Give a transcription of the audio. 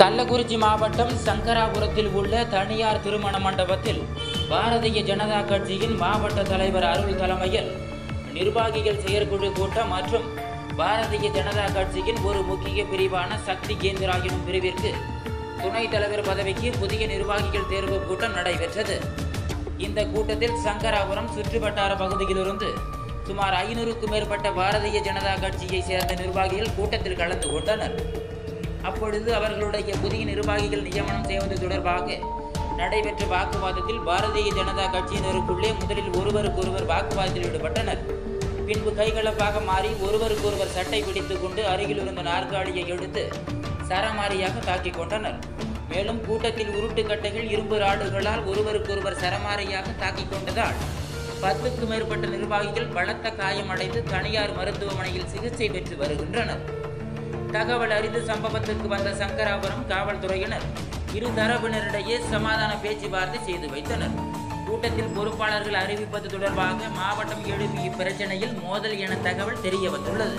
கள்ளக்குறிச்சி மாவட்டம் சங்கராபுரத்தில் உள்ள தனியார் திருமண மண்டபத்தில் பாரதிய ஜனதா கட்சியின் மாவட்ட தலைவர் அருள் தலைமையில் நிர்வாகிகள் செயற்குழு கூட்டம் மற்றும் பாரதிய ஜனதா கட்சியின் ஒரு முக்கிய பிரிவான சக்தி கேந்திரா எனும் பிரிவிற்கு துணைத் தலைவர் பதவிக்கு புதிய நிர்வாகிகள் தேர்வு கூட்டம் நடைபெற்றது. இந்த கூட்டத்தில் சங்கராபுரம் சுற்றுவட்டார பகுதியிலிருந்து சுமார் ஐநூறுக்கும் மேற்பட்ட பாரதிய ஜனதா கட்சியை சேர்ந்த நிர்வாகிகள் கூட்டத்தில் கலந்து கொண்டனர். அப்பொழுது அவர்களுடைய புதிய நிர்வாகிகள் நியமனம் செய்வது தொடர்பாக நடைபெற்ற வாக்குவாதத்தில் பாரதிய ஜனதா கட்சியினருக்குள்ளே முதலில் ஒருவருக்கொருவர் வாக்குவாதத்தில் ஈடுபட்டனர். பின்பு கைகலப்பாக மாறி ஒருவருக்கொருவர் சட்டை பிடித்துக் கொண்டு அருகில் இருந்த நாற்காலியை எடுத்து சரமாரியாக தாக்கிக் கொண்டனர். மேலும் கூட்டத்தில் உருட்டுக்கட்டைகள் இரும்பு ராடுகளால் ஒருவருக்கொருவர் சரமாரியாக தாக்கிக் கொண்டதால் பத்துக்கும் மேற்பட்ட நிர்வாகிகள் பலத்த காயமடைந்து தனியார் மருத்துவமனையில் சிகிச்சை பெற்று வருகின்றனர். தகவல் அறிந்து சம்பவத்திற்கு வந்த சங்கராபுரம் காவல்துறையினர் இரு தரப்பினரிடையே சமாதான பேச்சுவார்த்தை செய்து வைத்தனர். கூட்டத்தில் பொறுப்பாளர்கள் அறிவிப்பது தொடர்பாக மாவட்டம் எழுப்பிய பிரச்சனையில் மோதல் என தகவல் தெரிய வந்துள்ளது.